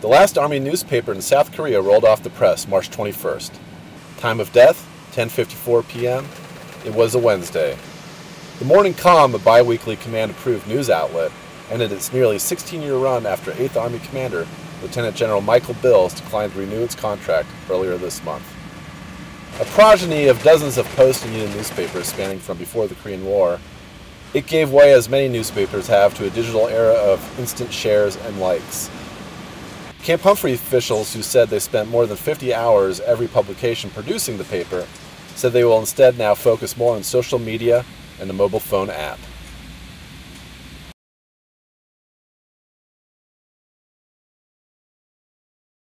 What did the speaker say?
The last Army newspaper in South Korea rolled off the press March 21st. Time of death, 10.54 p.m. It was a Wednesday. The Morning Calm, a bi-weekly command-approved news outlet, ended its nearly 16-year run after 8th Army Commander Lieutenant General Michael Bills declined to renew its contract earlier this month. A progeny of dozens of Post and Union newspapers spanning from before the Korean War, it gave way, as many newspapers have, to a digital era of instant shares and likes. Camp Humphrey officials who said they spent more than 50 hours every publication producing the paper said they will instead now focus more on social media and the mobile phone app.